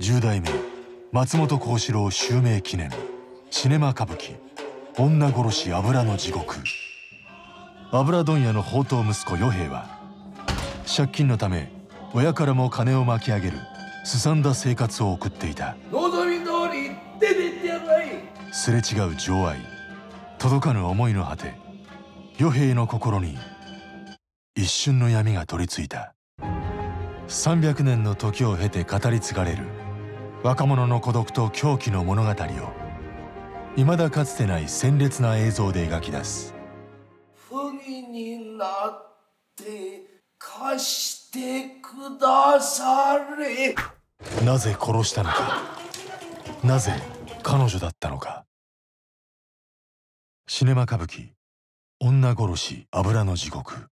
10代目松本幸四郎襲名記念シネマ歌舞伎女殺し油の地獄。油問屋の宝刀息子与兵衛は借金のため親からも金を巻き上げるすさんだ生活を送っていた。望み通り出てってやらい。すれ違う情愛届かぬ思いの果て与兵衛の心に一瞬の闇が取り付いた。300年の時を経て語り継がれる若者の孤独と狂気の物語を未だかつてない鮮烈な映像で描き出す。不義になって貸してくだされ。なぜ殺したのか？なぜ彼女だったのか？シネマ歌舞伎女殺し油の地獄